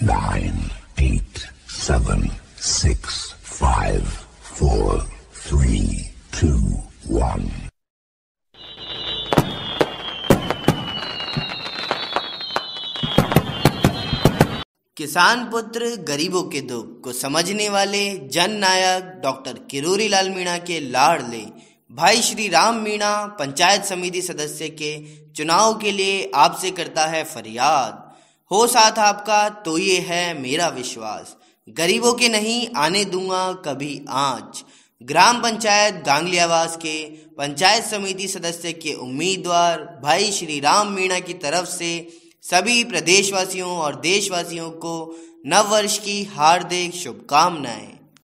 nine, eight, seven, six, five, four, three, two, one. किसान पुत्र गरीबों के दुख को समझने वाले जन नायक डॉक्टर किरोरी लाल मीणा के लाडले भाई श्री राम मीणा पंचायत समिति सदस्य के चुनाव के लिए आपसे करता है फरियाद हो साथ आपका तो ये है मेरा विश्वास। गरीबों के नहीं, आने दूँगा कभी आँच ग्राम पंचायत गांगलियावास के, पंचायत समिति सदस्य के उम्मीदवार, भाई श्री राम मीणा की तरफ़ से सभी प्रदेशवासियों और देशवासियों को नव वर्ष की हार्दिक शुभकामनाएँ।